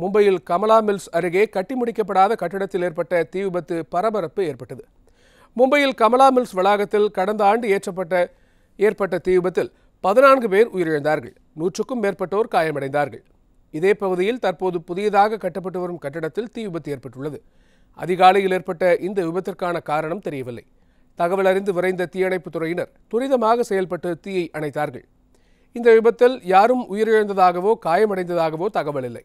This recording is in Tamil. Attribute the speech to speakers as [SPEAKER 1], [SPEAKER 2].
[SPEAKER 1] மும்பையில் கமலா மில்ஸ் அருகே கட்டி முடிக்கப்படாத கட்டிடத்தில் ஏற்பட்ட தீ விபத்து பரபரப்பு ஏற்பட்டது. மும்பையில் கமலா மில்ஸ் வளாகத்தில் கடந்த ஆண்டு ஏற்றப்பட்ட ஏற்பட்ட தீ விபத்தில் பதினான்கு பேர் உயிரிழந்தார்கள். நூற்றுக்கும் மேற்பட்டோர் காயமடைந்தார்கள். இதே பகுதியில் தற்போது புதியதாக கட்டப்பட்டு வரும் கட்டடத்தில் தீ விபத்து ஏற்பட்டுள்ளது. அதிகாலையில் ஏற்பட்ட இந்த விபத்திற்கான காரணம் தெரியவில்லை. தகவல் அறிந்து விரைந்த தீயணைப்புத் துறையினர் துரிதமாக செயல்பட்டு தீயை அணைத்தார்கள். இந்த விபத்தில் யாரும் உயிரிழந்ததாகவோ காயமடைந்ததாகவோ தகவல் இல்லை.